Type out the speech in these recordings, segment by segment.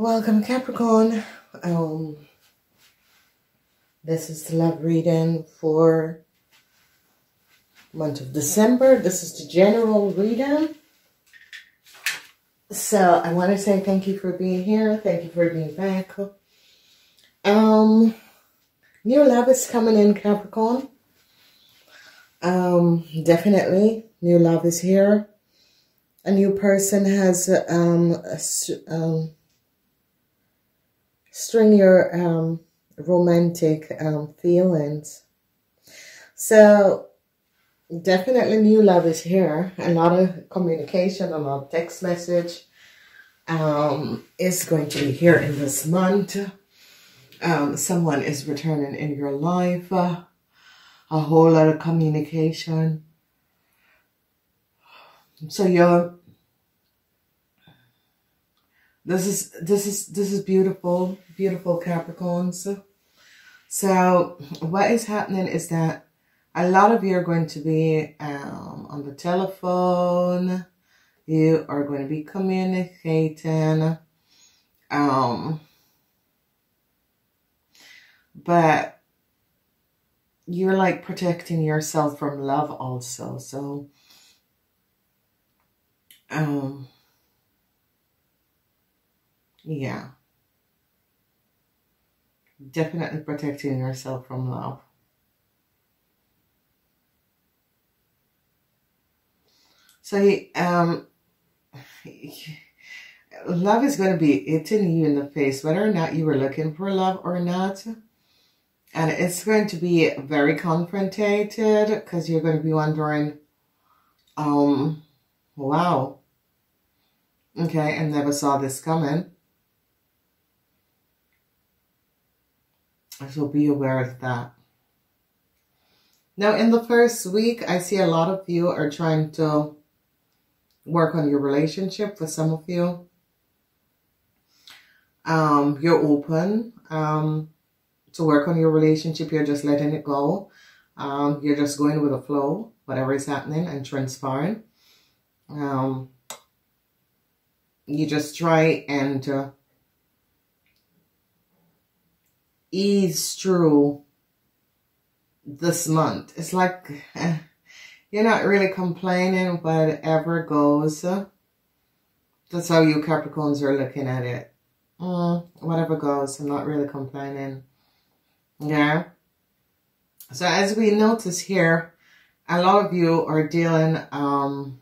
Welcome Capricorn. Um, this is the love reading for month of December. This is the general reading. So I want to say thank you for being here. Thank you for being back. Um, new love is coming in Capricorn. Um, definitely new love is here. A new person has um, um string your um romantic um feelings. So definitely new love is here. A lot of communication, a lot of text message um, is going to be here in this month. Um, someone is returning in your life. Uh, a whole lot of communication. So you're this is this is this is beautiful, beautiful Capricorns. So what is happening is that a lot of you are going to be um, on the telephone. You are going to be communicating. Um, but you're like protecting yourself from love also. So, um, yeah. Definitely protecting yourself from love. So, um, love is going to be hitting you in the face, whether or not you were looking for love or not. And it's going to be very confrontated because you're going to be wondering, um, wow. Okay, I never saw this coming. So be aware of that. Now, in the first week, I see a lot of you are trying to work on your relationship for some of you. Um, you're open um, to work on your relationship. You're just letting it go. Um, you're just going with the flow, whatever is happening and transparent. Um, you just try and uh, ease through this month. It's like eh, you're not really complaining, whatever goes. That's how you Capricorns are looking at it. Mm, whatever goes, I'm not really complaining. Yeah. So as we notice here, a lot of you are dealing um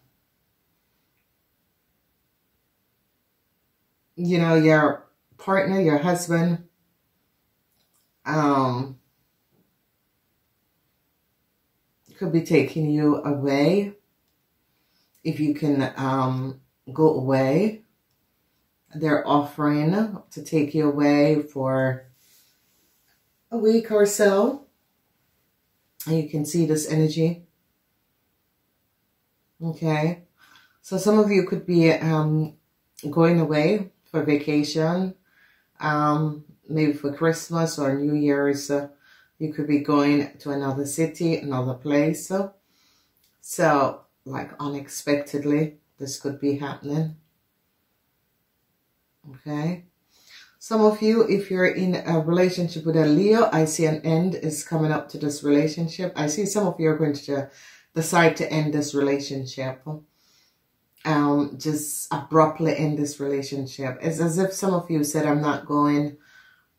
you know, your partner, your husband, um, could be taking you away. If you can um, go away, they're offering to take you away for a week or so. And you can see this energy. Okay. So some of you could be um, going away for vacation. Um, maybe for Christmas or New Year's, you could be going to another city, another place. So, so like unexpectedly, this could be happening. Okay. Some of you, if you're in a relationship with a Leo, I see an end is coming up to this relationship. I see some of you are going to decide to end this relationship. Um, just abruptly end this relationship. It's as if some of you said, I'm not going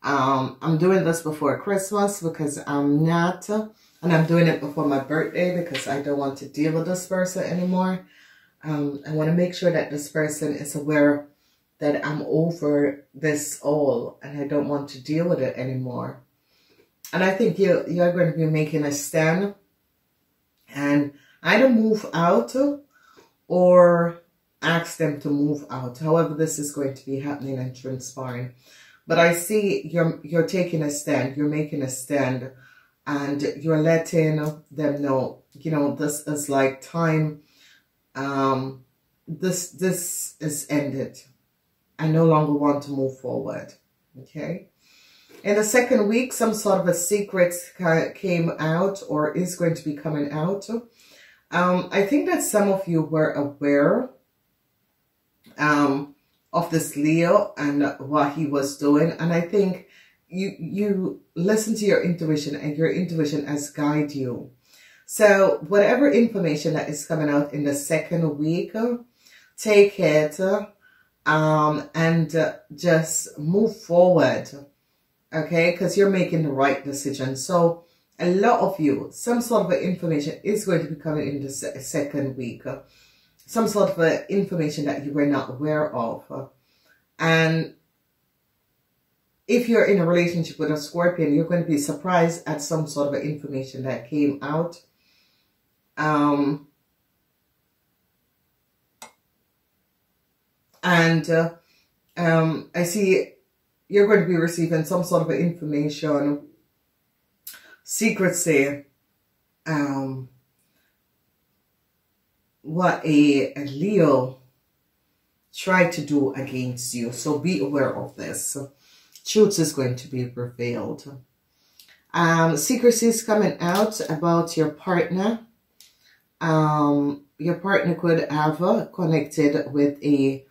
um, I'm doing this before Christmas because I'm not, and I'm doing it before my birthday because I don't want to deal with this person anymore. Um, I want to make sure that this person is aware that I'm over this all and I don't want to deal with it anymore. And I think you, you're going to be making a stand and either move out or ask them to move out. However, this is going to be happening and transpiring. But I see you're you're taking a stand, you're making a stand, and you're letting them know, you know, this is like time. Um, this this is ended. I no longer want to move forward. Okay. In the second week, some sort of a secret came out or is going to be coming out. Um, I think that some of you were aware um, of this Leo and what he was doing. And I think you, you listen to your intuition and your intuition has guide you. So whatever information that is coming out in the second week, take it um, and just move forward. Okay, because you're making the right decision. So a lot of you, some sort of information is going to be coming in the second week. Some sort of information that you were not aware of. And if you're in a relationship with a Scorpion, you're going to be surprised at some sort of information that came out. Um, and uh, um, I see you're going to be receiving some sort of information, secrecy, um, what a, a Leo tried to do against you. So be aware of this. Truth is going to be revealed. Um, secrecy is coming out about your partner. Um, your partner could have uh, connected with a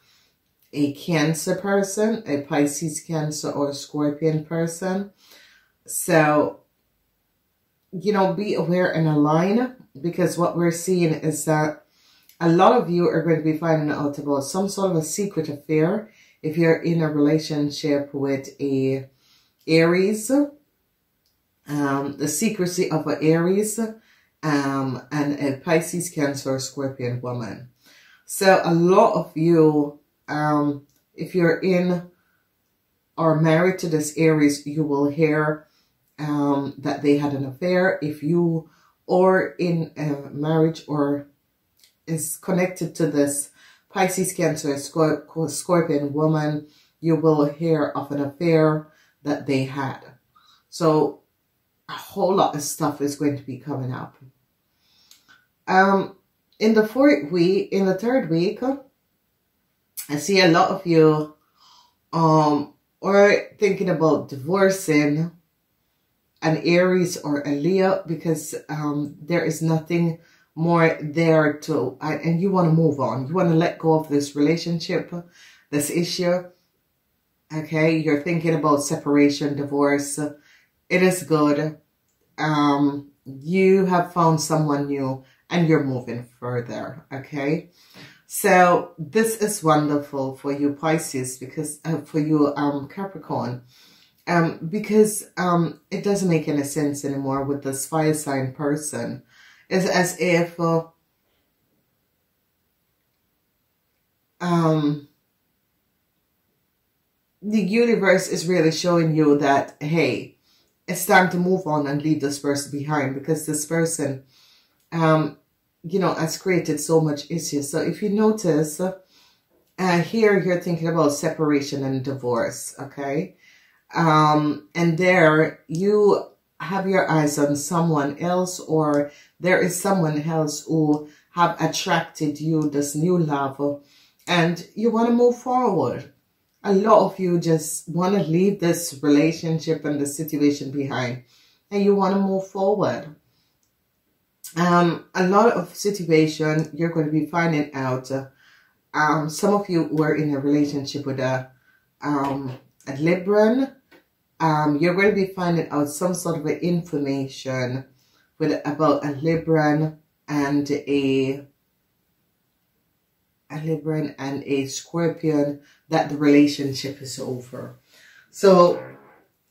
a Cancer person, a Pisces, Cancer, or Scorpion person. So, you know, be aware and align because what we're seeing is that a lot of you are going to be finding out about some sort of a secret affair if you're in a relationship with a Aries, um, the secrecy of an Aries, um, and a Pisces, Cancer, Scorpion woman. So a lot of you um, if you're in or married to this Aries, you will hear um, that they had an affair. If you are in a marriage or is connected to this Pisces, Cancer, Scorpion woman, you will hear of an affair that they had. So a whole lot of stuff is going to be coming up. Um, in the fourth week, in the third week, I see a lot of you um are thinking about divorcing an Aries or a Leo because um there is nothing more there to and you want to move on. You want to let go of this relationship, this issue. Okay, you're thinking about separation, divorce. It is good. Um, you have found someone new and you're moving further. Okay. So this is wonderful for you Pisces because uh, for you um, Capricorn um, because um, it doesn't make any sense anymore with this fire sign person. It's as if uh, um, the universe is really showing you that, hey, it's time to move on and leave this person behind because this person um, you know, has created so much issues. So if you notice, uh, here you're thinking about separation and divorce, okay? Um, and there you have your eyes on someone else or there is someone else who have attracted you this new love and you want to move forward. A lot of you just want to leave this relationship and the situation behind and you want to move forward um, a lot of situation you're going to be finding out. Uh, um, some of you were in a relationship with a, um, a Libran. Um, you're going to be finding out some sort of information with about a Libran and a a Libran and a Scorpion that the relationship is over. So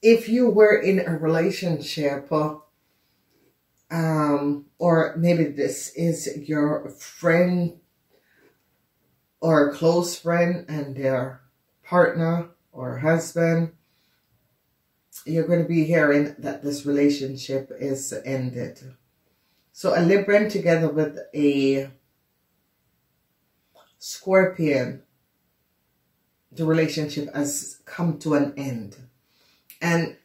if you were in a relationship um, or maybe this is your friend or close friend and their partner or husband, you're going to be hearing that this relationship is ended. So a Libran together with a Scorpion, the relationship has come to an end. And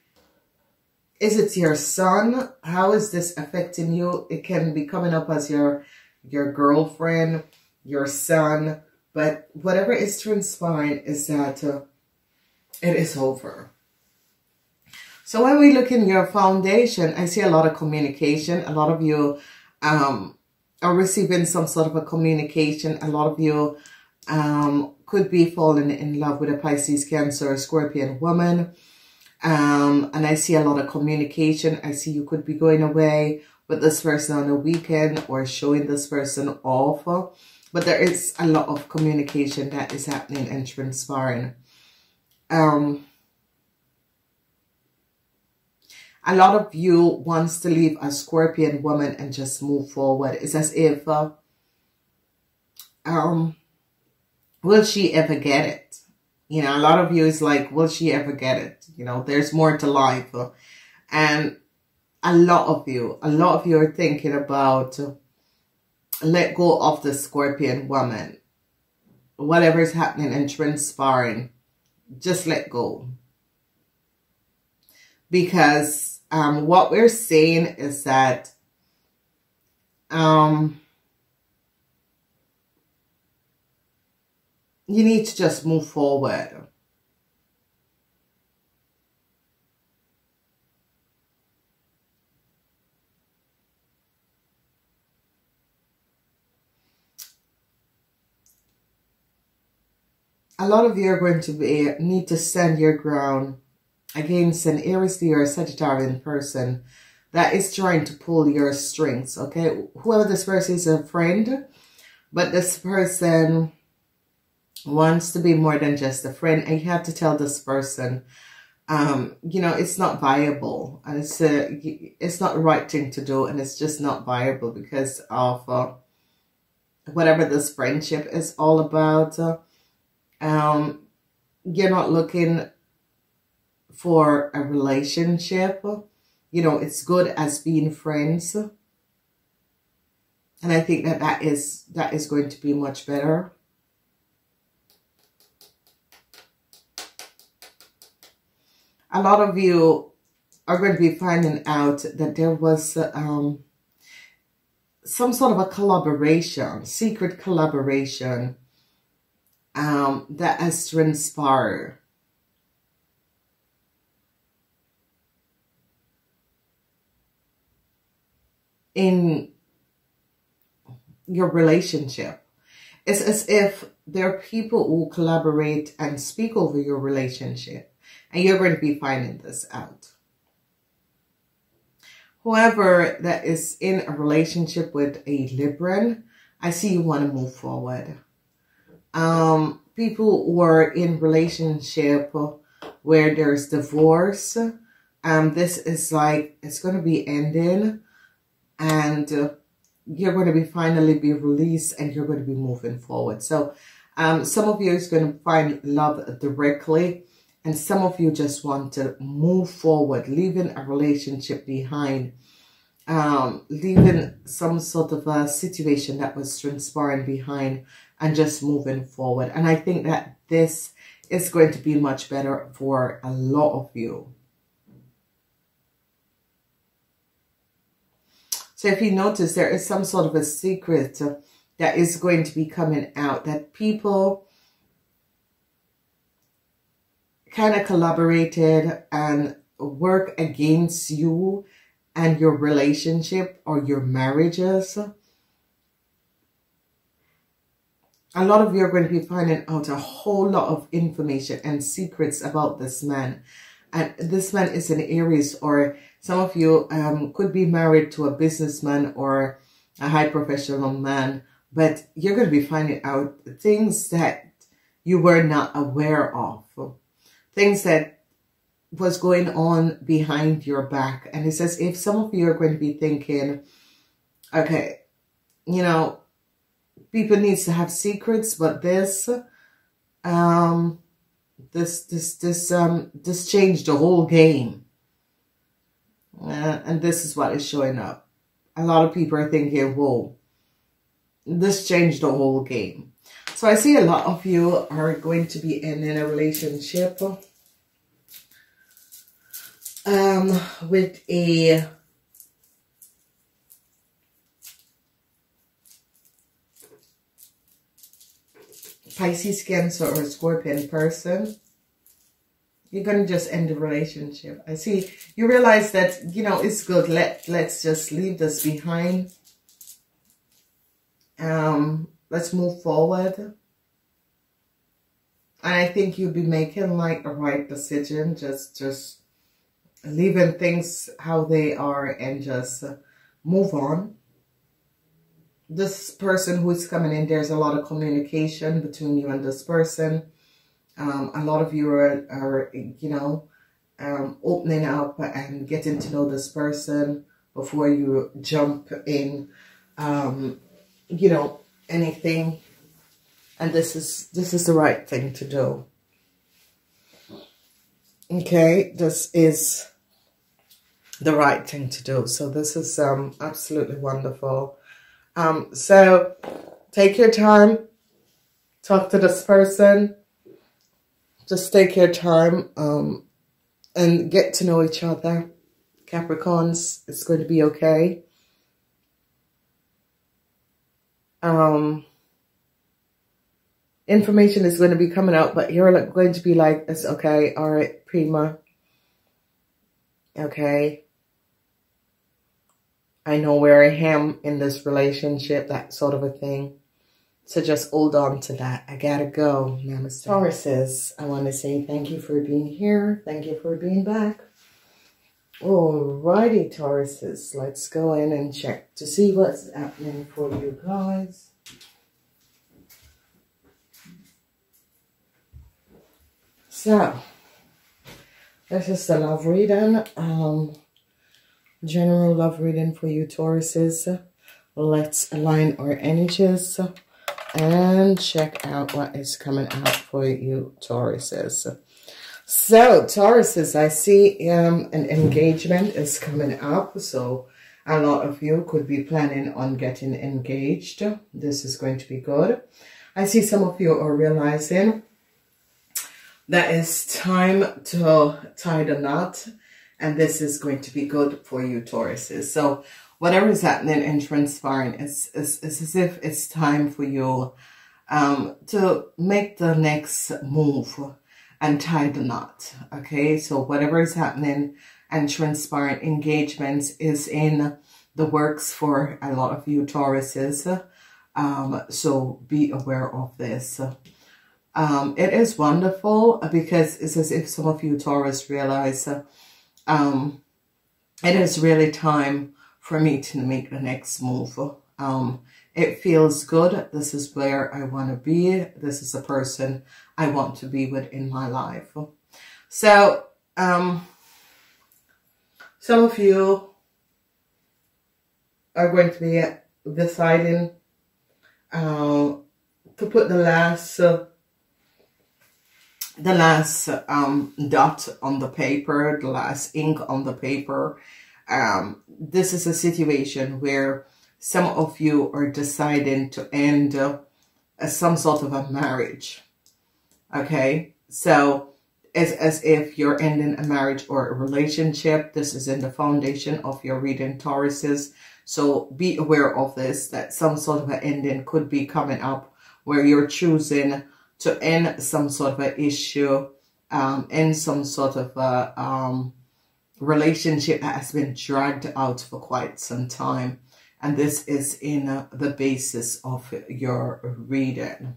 is it your son? How is this affecting you? It can be coming up as your your girlfriend, your son, but whatever is transpiring is that uh, it is over. So when we look in your foundation, I see a lot of communication. A lot of you um, are receiving some sort of a communication. A lot of you um, could be falling in love with a Pisces, Cancer, or Scorpion woman. Um, and I see a lot of communication. I see you could be going away with this person on a weekend or showing this person off. But there is a lot of communication that is happening and transpiring. Um, a lot of you wants to leave a Scorpion woman and just move forward. It's as if, uh, um, will she ever get it? You know, a lot of you is like, will she ever get it? You know, there's more to life. And a lot of you, a lot of you are thinking about let go of the Scorpion woman. Whatever is happening and transpiring, just let go. Because um, what we're saying is that um, you need to just move forward. A lot of you are going to be need to stand your ground against an Aries, Leo, or Sagittarian person that is trying to pull your strings, okay? Whoever this person is a friend, but this person wants to be more than just a friend. And you have to tell this person, um, you know, it's not viable and it's a, it's not the right thing to do. And it's just not viable because of uh, whatever this friendship is all about. Uh, um, you're not looking for a relationship. You know, it's good as being friends. And I think that that is, that is going to be much better. A lot of you are going to be finding out that there was um, some sort of a collaboration, secret collaboration um, that has transpired in your relationship. It's as if there are people who collaborate and speak over your relationship. And you're going to be finding this out. Whoever that is in a relationship with a Libran, I see you want to move forward. Um, people who are in relationship where there's divorce, um, this is like, it's going to be ending and uh, you're going to be finally be released and you're going to be moving forward. So um, some of you is going to find love directly and some of you just want to move forward, leaving a relationship behind, um, leaving some sort of a situation that was transpiring behind and just moving forward. And I think that this is going to be much better for a lot of you. So if you notice, there is some sort of a secret that is going to be coming out that people kind of collaborated and work against you and your relationship or your marriages. A lot of you are going to be finding out a whole lot of information and secrets about this man. And this man is an Aries or some of you um, could be married to a businessman or a high professional man, but you're going to be finding out things that you were not aware of, things that was going on behind your back. And it says, if some of you are going to be thinking, okay, you know, people needs to have secrets, but this, um, this, this, this, um, this changed the whole game. Uh, and this is what is showing up. A lot of people are thinking, whoa, this changed the whole game. So I see a lot of you are going to be in, in a relationship um, with a Pisces, Cancer, or Scorpion person you're going to just end the relationship. I see you realize that, you know, it's good. Let, let's just leave this behind. Um, let's move forward. And I think you'll be making like a right decision. Just, just leaving things how they are and just move on. This person who is coming in, there's a lot of communication between you and this person. Um, a lot of you are, are you know, um, opening up and getting to know this person before you jump in, um, you know, anything. And this is, this is the right thing to do. Okay, this is the right thing to do. So this is um, absolutely wonderful. Um, so take your time, talk to this person, just take your time um, and get to know each other. Capricorns, it's going to be okay. Um, information is going to be coming out, but you're like, going to be like, it's okay, all right, prima. Okay. I know where I am in this relationship, that sort of a thing. So just hold on to that. I gotta go. Namaste. Tauruses, I want to say thank you for being here. Thank you for being back. Alrighty, Tauruses. Let's go in and check to see what's happening for you guys. So, this is the love reading. Um, general love reading for you, Tauruses. Let's align our energies and check out what is coming out for you, Tauruses. So, Tauruses, I see um, an engagement is coming up. So, a lot of you could be planning on getting engaged. This is going to be good. I see some of you are realizing that it's time to tie the knot. And this is going to be good for you, Tauruses. So, whatever is happening and transpiring, it's, it's, it's as if it's time for you um, to make the next move and tie the knot. Okay, so whatever is happening and transpiring engagements is in the works for a lot of you Tauruses. Um, so be aware of this. Um, it is wonderful because it's as if some of you Taurus realize um, it is really time for me to make the next move. Um, it feels good. This is where I want to be. This is the person I want to be with in my life. So, um, some of you are going to be deciding uh, to put the last uh, the last um, dot on the paper, the last ink on the paper, um, this is a situation where some of you are deciding to end uh, some sort of a marriage. Okay, so it's as if you're ending a marriage or a relationship. This is in the foundation of your reading Tauruses. So be aware of this, that some sort of an ending could be coming up where you're choosing to end some sort of an issue, um, end some sort of a, um, relationship that has been dragged out for quite some time. And this is in uh, the basis of your reading.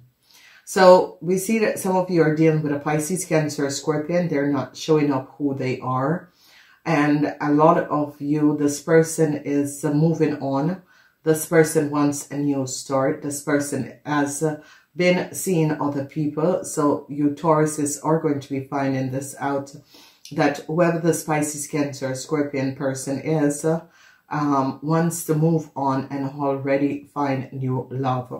So we see that some of you are dealing with a Pisces, Cancer, Scorpion. They're not showing up who they are. And a lot of you, this person is uh, moving on. This person wants a new start. This person has uh, been seeing other people. So you Tauruses are going to be finding this out that whoever the Pisces, Cancer, Scorpion person is, um, wants to move on and already find new love.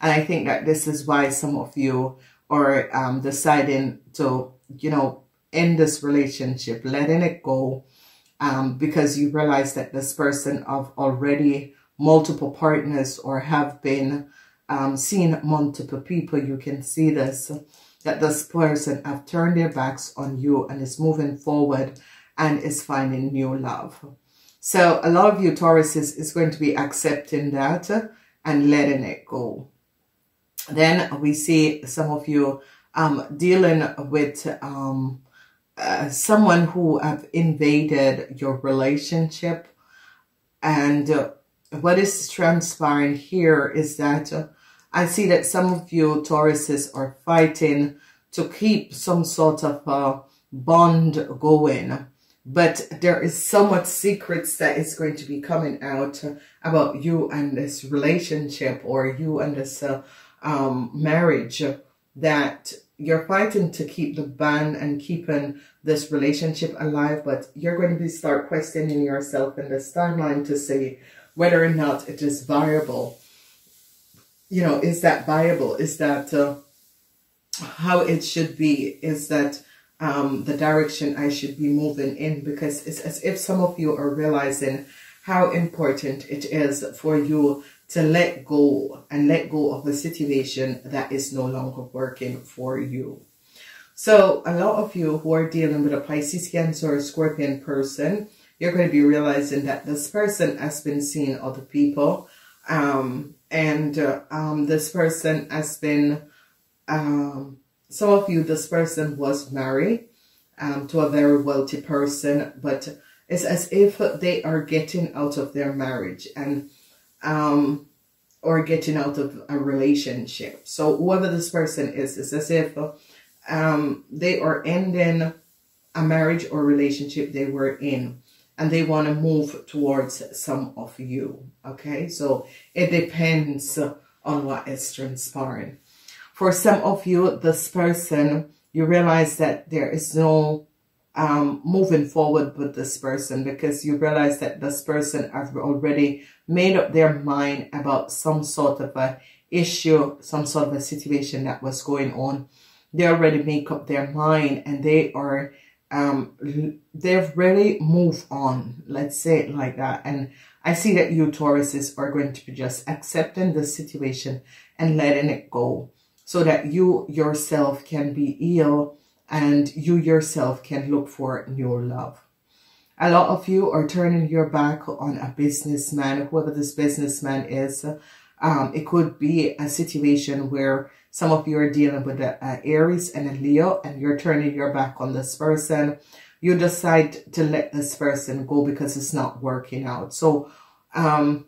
And I think that this is why some of you are um, deciding to, you know, end this relationship, letting it go, um, because you realize that this person of already multiple partners or have been um, multiple people. You can see this that this person have turned their backs on you and is moving forward and is finding new love. So a lot of you Tauruses is, going to be accepting that and letting it go. Then we see some of you um, dealing with um, uh, someone who have invaded your relationship. And uh, what is transpiring here is that uh, I see that some of you Tauruses are fighting to keep some sort of a bond going. But there is so much secrets that is going to be coming out about you and this relationship or you and this uh, um, marriage that you're fighting to keep the band and keeping this relationship alive, but you're going to be start questioning yourself in this timeline to see whether or not it is viable. You know, is that viable? Is that uh, how it should be? Is that um, the direction I should be moving in? Because it's as if some of you are realizing how important it is for you to let go and let go of a situation that is no longer working for you. So a lot of you who are dealing with a Pisces, Cancer, or Scorpion person, you're going to be realizing that this person has been seeing other people. Um, and uh, um, this person has been, um, some of you, this person was married um, to a very wealthy person, but it's as if they are getting out of their marriage. And um, or getting out of a relationship. So whoever this person is, it's as if um, they are ending a marriage or relationship they were in and they want to move towards some of you. Okay, so it depends on what is transpiring. For some of you, this person, you realize that there is no um, moving forward with this person because you realize that this person have already made up their mind about some sort of a issue, some sort of a situation that was going on. They already make up their mind and they are, um, they've really moved on. Let's say it like that. And I see that you Tauruses are going to be just accepting the situation and letting it go so that you yourself can be healed and you yourself can look for new love. A lot of you are turning your back on a businessman, whoever this businessman is. Um, it could be a situation where some of you are dealing with an Aries and a Leo and you're turning your back on this person. You decide to let this person go because it's not working out. So um,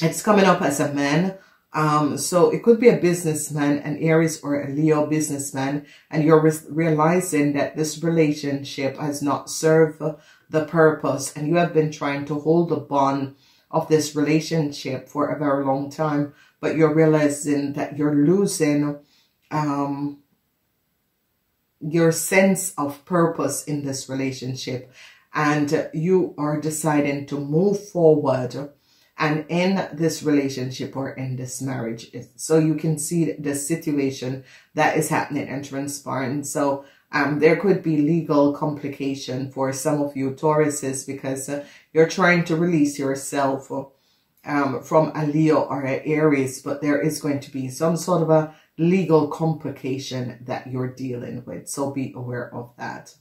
it's coming up as a man um, so it could be a businessman, an Aries or a Leo businessman, and you're re realizing that this relationship has not served the purpose and you have been trying to hold the bond of this relationship for a very long time, but you're realizing that you're losing um, your sense of purpose in this relationship and you are deciding to move forward and in this relationship or in this marriage. So you can see the situation that is happening and transpiring. So um, there could be legal complication for some of you Tauruses because uh, you're trying to release yourself um, from a Leo or an Aries, but there is going to be some sort of a legal complication that you're dealing with. So be aware of that.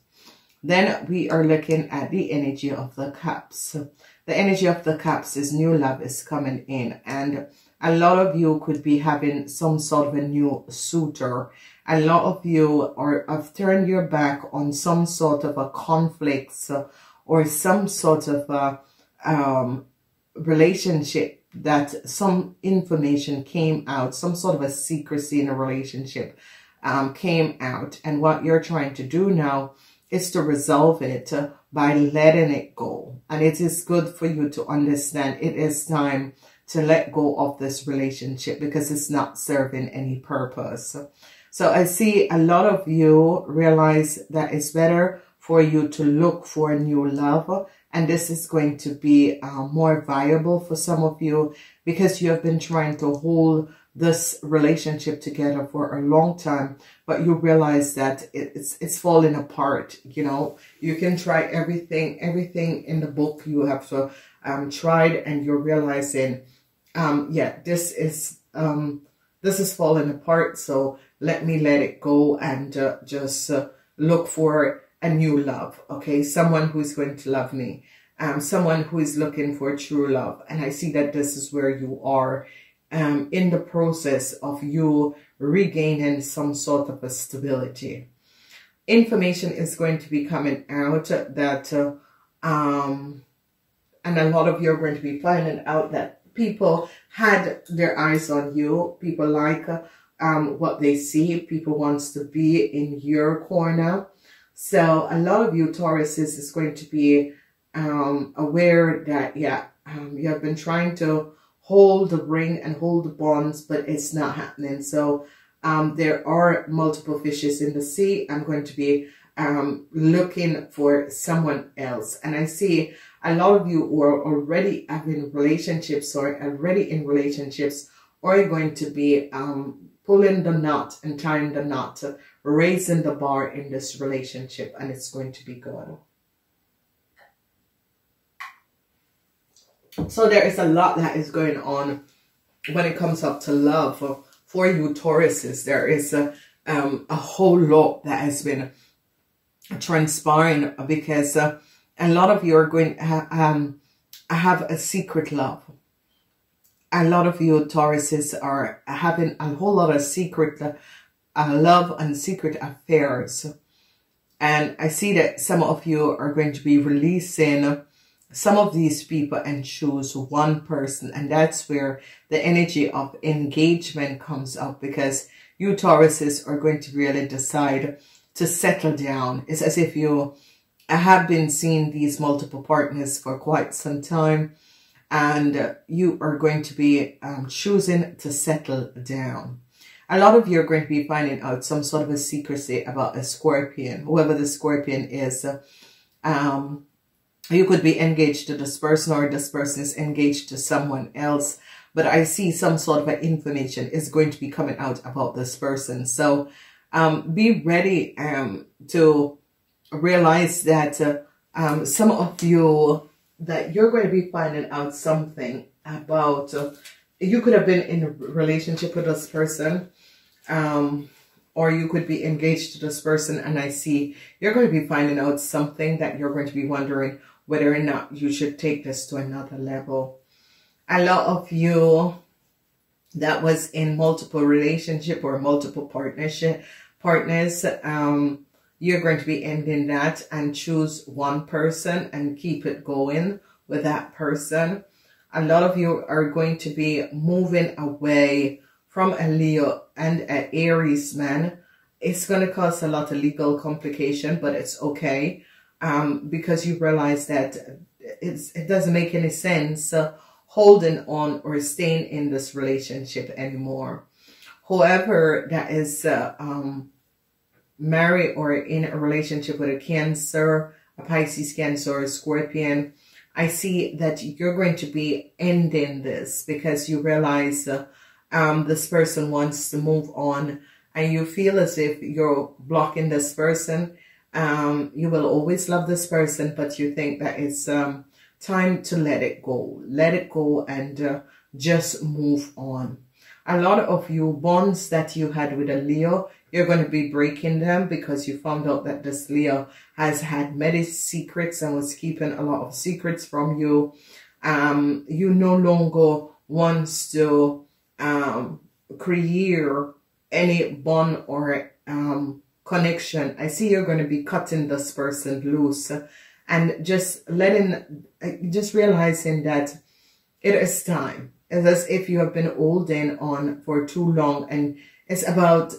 Then we are looking at the energy of the cups the energy of the cups is new love is coming in and a lot of you could be having some sort of a new suitor. A lot of you are have turned your back on some sort of a conflict or some sort of a um, relationship that some information came out, some sort of a secrecy in a relationship um, came out. And what you're trying to do now is to resolve it by letting it go. And it is good for you to understand it is time to let go of this relationship because it's not serving any purpose. So I see a lot of you realize that it's better for you to look for a new love. And this is going to be uh, more viable for some of you because you have been trying to hold this relationship together for a long time, but you realize that it's it's falling apart. You know, you can try everything, everything in the book you have to um tried, and you're realizing, um, yeah, this is um this is falling apart. So let me let it go and uh, just uh, look for a new love. Okay, someone who's going to love me. Um, someone who is looking for true love. And I see that this is where you are um, in the process of you regaining some sort of a stability. Information is going to be coming out that, uh, um, and a lot of you are going to be finding out that people had their eyes on you. People like um, what they see. People wants to be in your corner. So a lot of you Tauruses is going to be um, aware that, yeah, um, you have been trying to hold the ring and hold the bonds, but it's not happening. So um, there are multiple fishes in the sea. I'm going to be um, looking for someone else. And I see a lot of you who are already having relationships or already in relationships are going to be um, pulling the knot and tying the knot, raising the bar in this relationship, and it's going to be good. So there is a lot that is going on when it comes up to love for, you Tauruses. There is a, um, a whole lot that has been transpiring because uh, a lot of you are going to um, have a secret love. A lot of you Tauruses are having a whole lot of secret uh, love and secret affairs. And I see that some of you are going to be releasing some of these people and choose one person. And that's where the energy of engagement comes up because you Tauruses are going to really decide to settle down. It's as if you have been seeing these multiple partners for quite some time and you are going to be um, choosing to settle down. A lot of you are going to be finding out some sort of a secrecy about a scorpion, whoever the scorpion is. Um, you could be engaged to this person or this person is engaged to someone else. But I see some sort of information is going to be coming out about this person. So um, be ready um, to realize that uh, um, some of you, that you're going to be finding out something about, uh, you could have been in a relationship with this person, um, or you could be engaged to this person and I see you're going to be finding out something that you're going to be wondering, whether or not you should take this to another level. A lot of you that was in multiple relationship or multiple partnership partners, um, you're going to be ending that and choose one person and keep it going with that person. A lot of you are going to be moving away from a Leo and an Aries man. It's going to cause a lot of legal complication, but it's okay um, because you realize that it doesn't make any sense holding on or staying in this relationship anymore. Whoever that is uh, um, married or in a relationship with a Cancer, a Pisces, Cancer, or a Scorpion, I see that you're going to be ending this because you realize uh, um, this person wants to move on and you feel as if you're blocking this person um, you will always love this person, but you think that it's um, time to let it go. Let it go and uh, just move on. A lot of you bonds that you had with a Leo, you're going to be breaking them because you found out that this Leo has had many secrets and was keeping a lot of secrets from you. Um, you no longer wants to um, create any bond or um, connection. I see you're going to be cutting this person loose and just letting, just realizing that it is time. It's as if you have been holding on for too long and it's about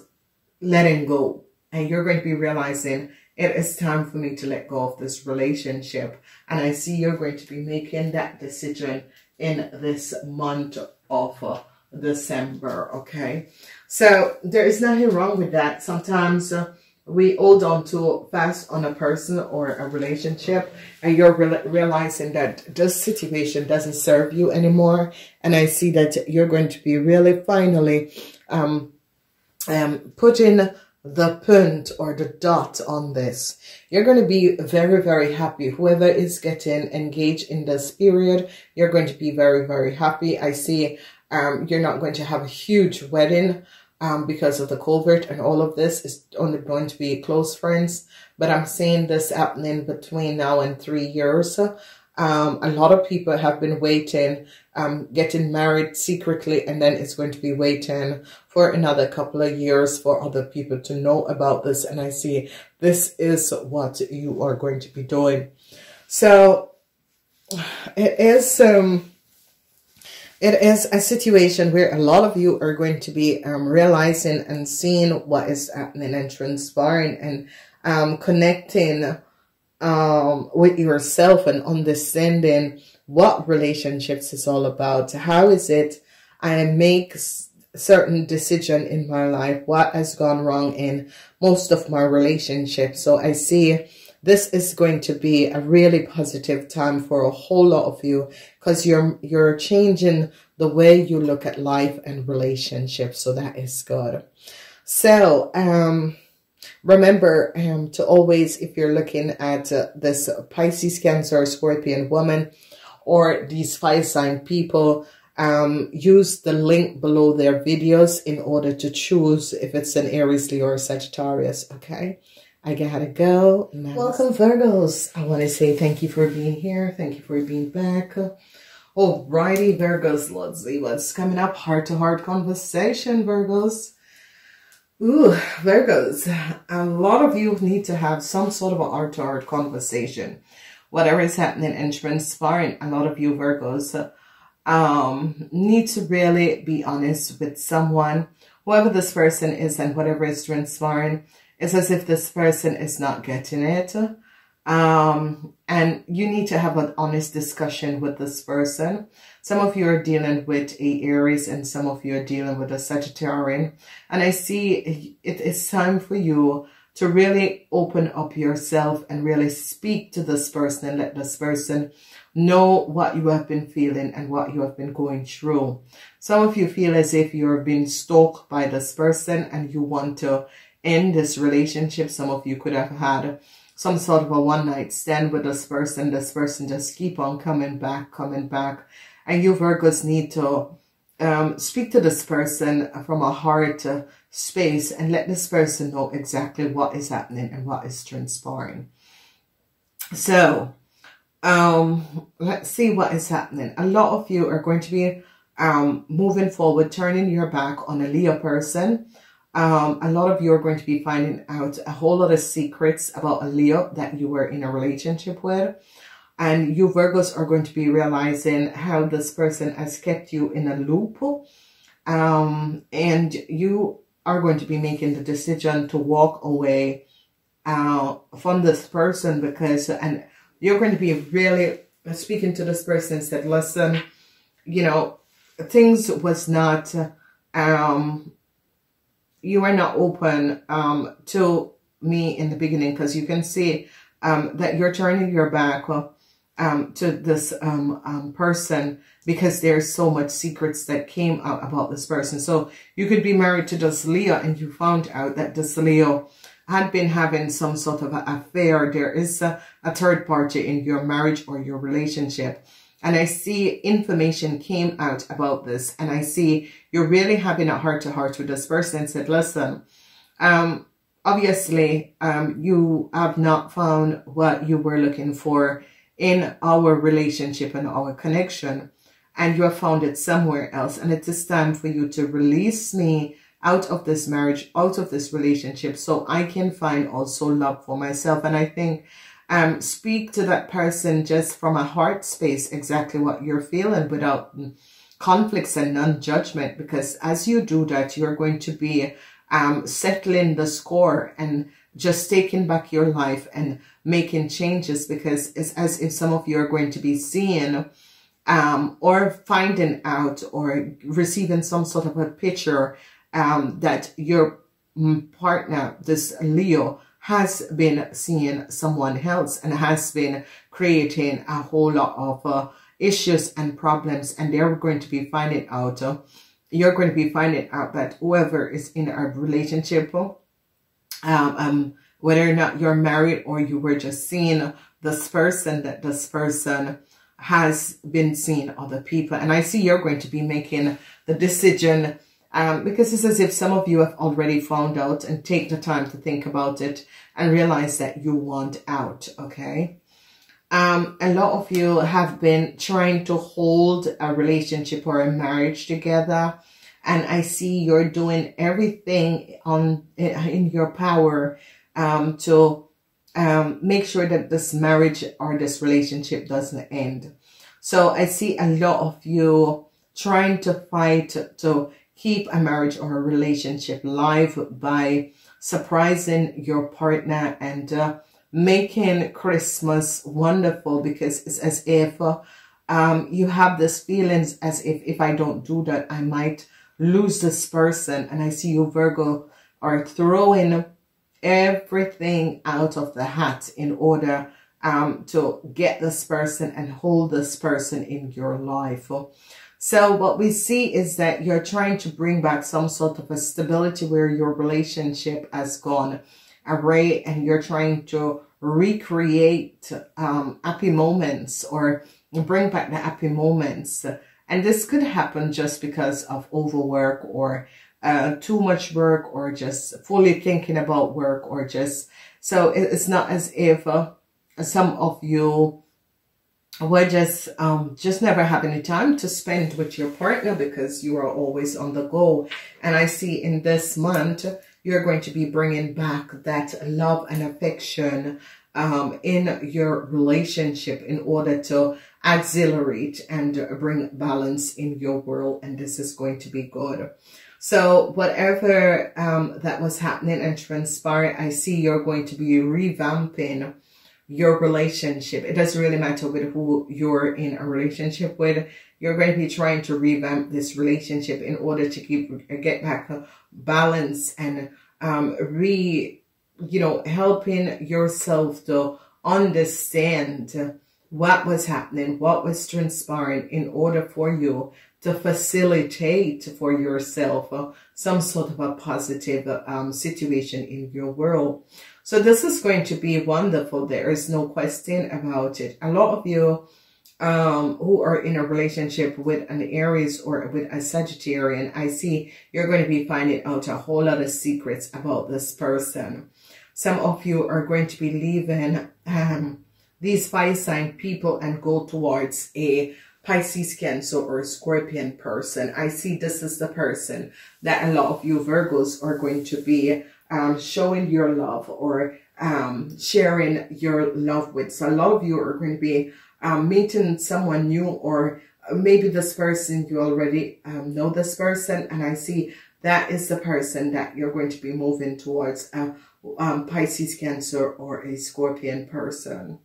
letting go. And you're going to be realizing it is time for me to let go of this relationship. And I see you're going to be making that decision in this month of December, okay? So there is nothing wrong with that. Sometimes uh, we hold on to fast on a person or a relationship and you're re realizing that this situation doesn't serve you anymore. And I see that you're going to be really finally um, um, putting the punt or the dot on this. You're going to be very, very happy. Whoever is getting engaged in this period, you're going to be very, very happy. I see um, you're not going to have a huge wedding um, because of the COVID and all of this is only going to be close friends. But I'm seeing this happening between now and three years. Um, a lot of people have been waiting, um, getting married secretly, and then it's going to be waiting for another couple of years for other people to know about this. And I see this is what you are going to be doing. So it is, um, it is a situation where a lot of you are going to be um, realizing and seeing what is happening and transpiring and um, connecting um, with yourself and understanding what relationships is all about. How is it I make certain decision in my life? What has gone wrong in most of my relationships? So I see this is going to be a really positive time for a whole lot of you because you're you're changing the way you look at life and relationships so that is good so um remember um to always if you're looking at uh, this pisces cancer scorpion woman or these fire sign people um, use the link below their videos in order to choose if it's an Aries, Leo, or Sagittarius, okay? I gotta go. Welcome, Virgos. I want to say thank you for being here. Thank you for being back. Alrighty, Virgos. Let's see what's coming up. Heart-to-heart conversation, Virgos. Ooh, Virgos. A lot of you need to have some sort of a heart-to-heart -heart conversation. Whatever is happening and transpiring, a lot of you Virgos um, need to really be honest with someone, whoever this person is and whatever is transpiring it's as if this person is not getting it. Um, and you need to have an honest discussion with this person. Some of you are dealing with a Aries and some of you are dealing with a Sagittarian. And I see it is time for you to really open up yourself and really speak to this person and let this person know what you have been feeling and what you have been going through. Some of you feel as if you're being stalked by this person and you want to in this relationship. Some of you could have had some sort of a one night stand with this person. This person just keep on coming back, coming back. And you Virgos need to um, speak to this person from a heart space and let this person know exactly what is happening and what is transpiring. So, um, let's see what is happening. A lot of you are going to be um, moving forward, turning your back on a Leo person um, a lot of you are going to be finding out a whole lot of secrets about a Leo that you were in a relationship with. And you Virgos are going to be realizing how this person has kept you in a loop. Um, and you are going to be making the decision to walk away uh, from this person because, and you're going to be really speaking to this person said, listen, you know, things was not, um, you are not open um, to me in the beginning because you can see um, that you're turning your back um, to this um, um, person because there's so much secrets that came out about this person. So you could be married to this Leo and you found out that this Leo had been having some sort of affair. There is a, a third party in your marriage or your relationship. And I see information came out about this. And I see you're really having a heart to heart with this person and said, listen, um, obviously, um, you have not found what you were looking for in our relationship and our connection. And you have found it somewhere else. And it is time for you to release me out of this marriage, out of this relationship, so I can find also love for myself. And I think um, speak to that person just from a heart space exactly what you're feeling without conflicts and non-judgment because as you do that you're going to be um, settling the score and just taking back your life and making changes because it's as if some of you are going to be seeing um, or finding out or receiving some sort of a picture um, that your partner, this Leo, has been seeing someone else and has been creating a whole lot of uh, issues and problems and they're going to be finding out uh, you're going to be finding out that whoever is in a relationship um, um, whether or not you're married or you were just seeing this person that this person has been seeing other people. And I see you're going to be making the decision um, because it's as if some of you have already found out and take the time to think about it and realize that you want out, okay? Um, a lot of you have been trying to hold a relationship or a marriage together. And I see you're doing everything on in your power um, to um, make sure that this marriage or this relationship doesn't end. So I see a lot of you trying to fight to keep a marriage or a relationship live by surprising your partner and uh, making Christmas wonderful because it's as if uh, um, you have this feelings as if if I don't do that, I might lose this person. And I see you, Virgo, are throwing everything out of the hat in order um, to get this person and hold this person in your life. So what we see is that you're trying to bring back some sort of a stability where your relationship has gone array and you're trying to recreate um, happy moments or bring back the happy moments. And this could happen just because of overwork or uh, too much work or just fully thinking about work or just, so it's not as if uh, some of you were just, um, just never having any time to spend with your partner because you are always on the go. And I see in this month, you're going to be bringing back that love and affection um, in your relationship in order to accelerate and bring balance in your world. And this is going to be good. So whatever um, that was happening and transpired, I see you're going to be revamping your relationship. It doesn't really matter with who you're in a relationship with. You're going to be trying to revamp this relationship in order to keep get back balance and um, re, you know, helping yourself to understand what was happening, what was transpiring in order for you to facilitate for yourself uh, some sort of a positive um, situation in your world. So this is going to be wonderful. There is no question about it. A lot of you um, who are in a relationship with an Aries or with a Sagittarian, I see you're going to be finding out a whole lot of secrets about this person. Some of you are going to be leaving um, these fire sign people and go towards a Pisces, Cancer, or a Scorpion person. I see this is the person that a lot of you Virgos are going to be um, showing your love or um, sharing your love with. So a lot of you are going to be um, meeting someone new or maybe this person you already um, know this person and I see that is the person that you're going to be moving towards a um, Pisces, Cancer, or a Scorpion person.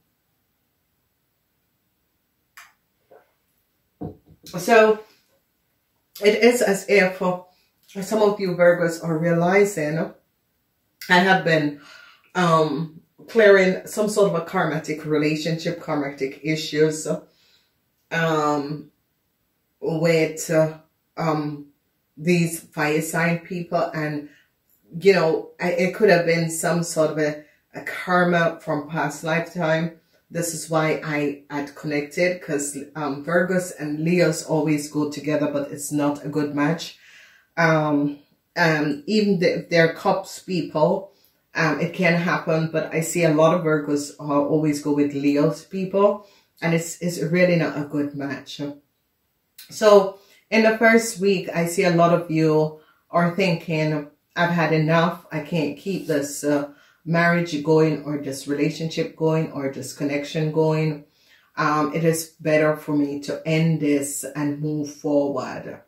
So it is as if some of you Virgos are realizing I have been um, clearing some sort of a karmatic relationship, karmatic issues um, with uh, um, these fire sign people. And, you know, it could have been some sort of a, a karma from past lifetime this is why I had connected because um, Virgos and Leos always go together, but it's not a good match. Um, um, even if they're cups people, um, it can happen, but I see a lot of Virgos always go with Leos people, and it's, it's really not a good match. So in the first week, I see a lot of you are thinking, I've had enough. I can't keep this uh, marriage going or this relationship going or this connection going. Um, it is better for me to end this and move forward.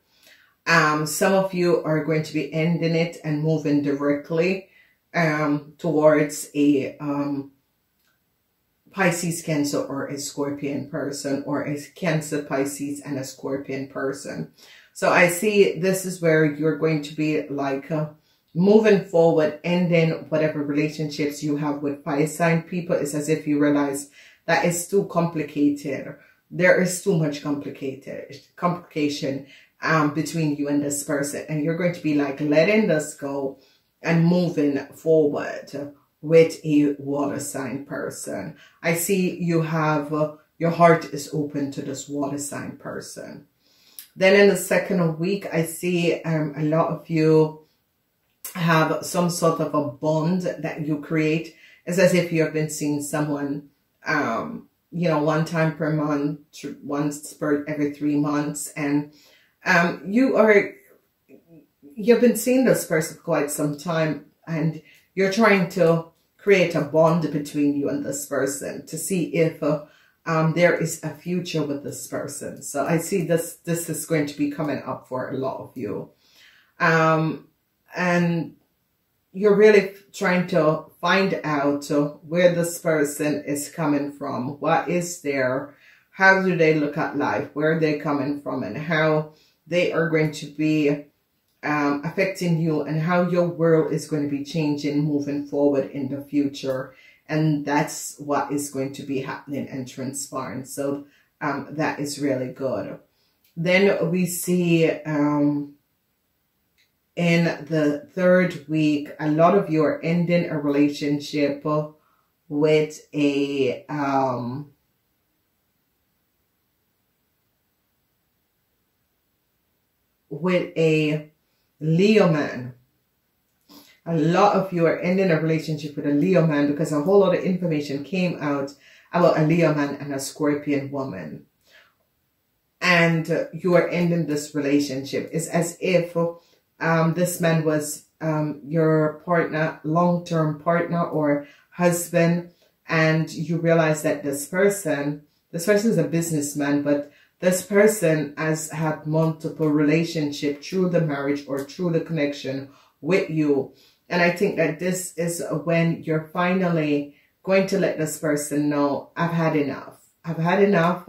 Um, some of you are going to be ending it and moving directly um, towards a um, Pisces, Cancer, or a Scorpion person, or a Cancer, Pisces, and a Scorpion person. So I see this is where you're going to be like uh, moving forward, ending whatever relationships you have with fire sign people, it's as if you realize that it's too complicated. There is too much complicated complication um, between you and this person. And you're going to be like letting this go and moving forward with a water sign person. I see you have, uh, your heart is open to this water sign person. Then in the second week, I see um, a lot of you have some sort of a bond that you create. It's as if you have been seeing someone, um, you know, one time per month, once per every three months. And um, you are, you've been seeing this person for quite some time and you're trying to create a bond between you and this person to see if uh, um, there is a future with this person. So I see this, this is going to be coming up for a lot of you. Um, and you're really trying to find out where this person is coming from. What is there? How do they look at life? Where are they coming from and how they are going to be um, affecting you and how your world is going to be changing moving forward in the future. And that's what is going to be happening and transpiring. So um, that is really good. Then we see um, in the third week, a lot of you are ending a relationship with a um, with a Leo man. A lot of you are ending a relationship with a Leo man because a whole lot of information came out about a Leo man and a Scorpion woman. And you are ending this relationship. It's as if um, this man was um, your partner, long-term partner or husband, and you realize that this person, this person is a businessman, but this person has had multiple relationship through the marriage or through the connection with you. And I think that this is when you're finally going to let this person know, I've had enough. I've had enough.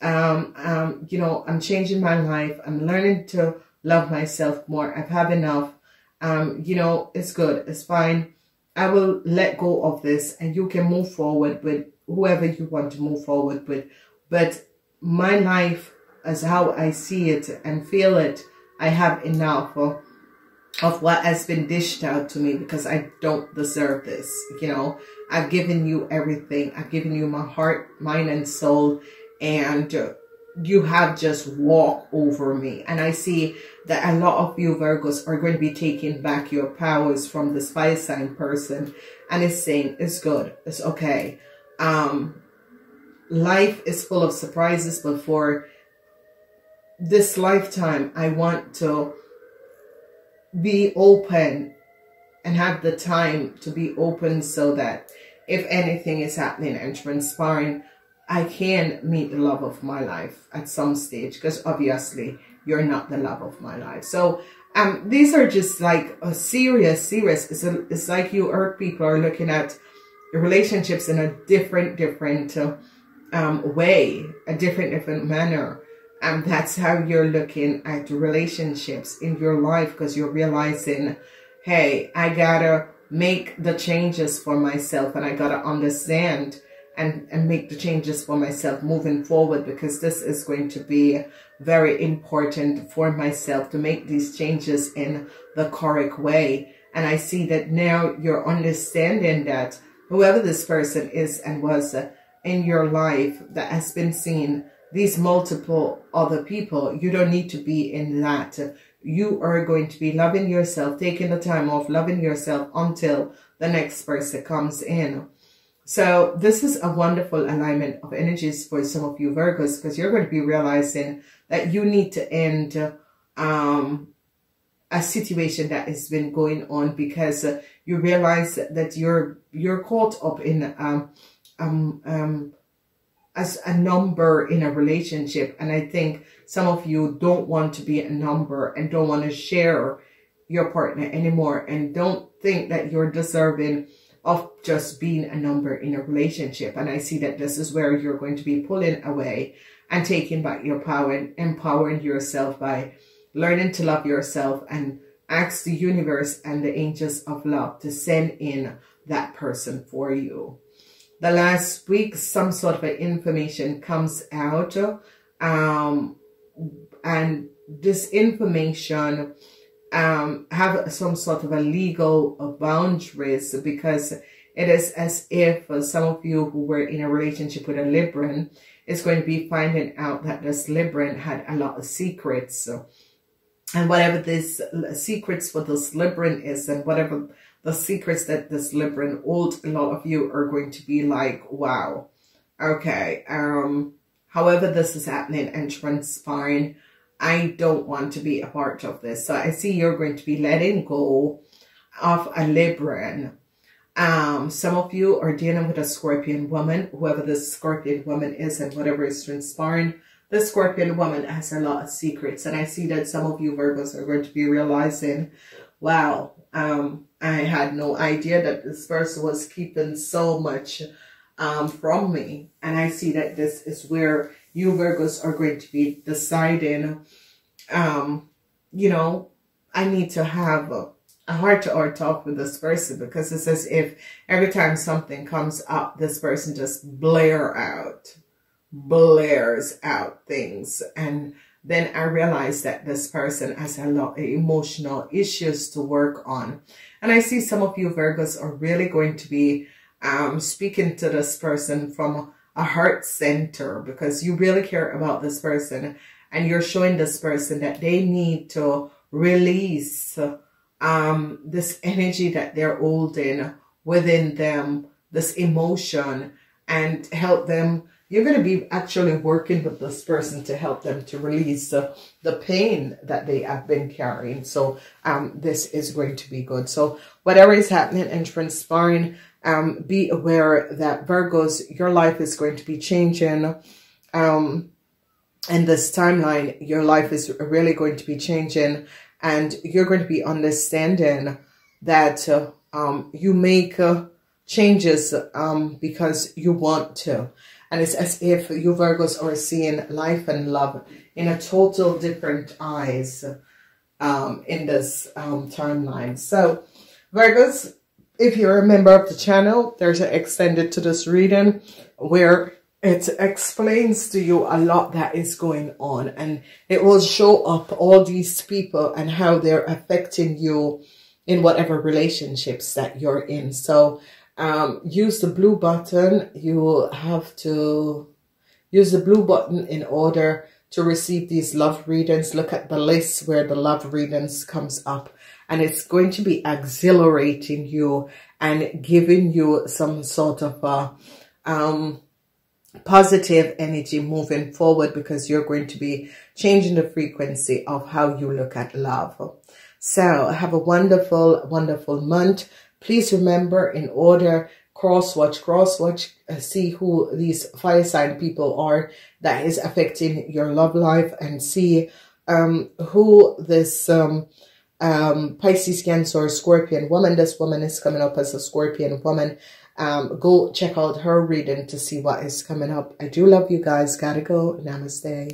Um, um, you know, I'm changing my life. I'm learning to love myself more. I've had enough. Um, you know, it's good. It's fine. I will let go of this and you can move forward with whoever you want to move forward with. But my life as how I see it and feel it, I have enough of, what has been dished out to me because I don't deserve this. You know, I've given you everything. I've given you my heart, mind, and soul. And you have just walked over me. And I see that a lot of you Virgos are going to be taking back your powers from this fire sign person. And it's saying, it's good. It's okay. Um, life is full of surprises, but for this lifetime, I want to be open and have the time to be open so that if anything is happening and transpiring, I can meet the love of my life at some stage because obviously you're not the love of my life. So um, these are just like a serious, serious, it's, a, it's like you earth people are looking at relationships in a different, different uh, um, way, a different, different manner. And that's how you're looking at relationships in your life because you're realizing, hey, I gotta make the changes for myself and I gotta understand and, and make the changes for myself moving forward because this is going to be very important for myself to make these changes in the correct way. And I see that now you're understanding that whoever this person is and was, uh, in your life that has been seen these multiple other people, you don't need to be in that. You are going to be loving yourself, taking the time off, loving yourself until the next person comes in. So this is a wonderful alignment of energies for some of you Virgos because you're going to be realizing that you need to end um, a situation that has been going on because you realize that you're you're caught up in um, um, um, as a number in a relationship. And I think some of you don't want to be a number and don't want to share your partner anymore and don't think that you're deserving of just being a number in a relationship. And I see that this is where you're going to be pulling away and taking back your power and empowering yourself by learning to love yourself and ask the universe and the angels of love to send in that person for you the last week, some sort of information comes out. Um, and this information um, have some sort of a legal boundaries because it is as if some of you who were in a relationship with a Libran is going to be finding out that this Libran had a lot of secrets. And whatever this secrets for this Libran is and whatever the secrets that this Libran old, a lot of you are going to be like, wow, okay, um, however this is happening and transpiring, I don't want to be a part of this. So I see you're going to be letting go of a Libran Um, some of you are dealing with a Scorpion woman, whoever this Scorpion woman is and whatever is transpiring. The Scorpion woman has a lot of secrets. And I see that some of you Virgos are going to be realizing, wow, um, I had no idea that this person was keeping so much um, from me. And I see that this is where you Virgos are going to be deciding, um, you know, I need to have a, a heart-to-heart talk with this person because it's as if every time something comes up, this person just blare out, blares out things. And then I realize that this person has a lot of emotional issues to work on. And I see some of you Virgos are really going to be um, speaking to this person from a heart center because you really care about this person and you're showing this person that they need to release um, this energy that they're holding within them, this emotion, and help them. You're going to be actually working with this person to help them to release uh, the pain that they have been carrying. So um, this is going to be good. So whatever is happening and transpiring, um, be aware that Virgos, your life is going to be changing. Um, in this timeline, your life is really going to be changing and you're going to be understanding that uh, um, you make uh, changes um, because you want to. And it's as if you Virgos are seeing life and love in a total different eyes um, in this um, timeline. So Virgos, if you're a member of the channel, there's an extended to this reading where it explains to you a lot that is going on and it will show up all these people and how they're affecting you in whatever relationships that you're in. So um, use the blue button. You have to use the blue button in order to receive these love readings. Look at the list where the love readings comes up and it's going to be exhilarating you and giving you some sort of a um, positive energy moving forward because you're going to be changing the frequency of how you look at love. So have a wonderful, wonderful month. Please remember in order cross watch, cross watch, uh, see who these fire sign people are that is affecting your love life and see um, who this um, um, Pisces, Cancer, Scorpion woman. This woman is coming up as a Scorpion woman. Um, go check out her reading to see what is coming up. I do love you guys. Gotta go. Namaste.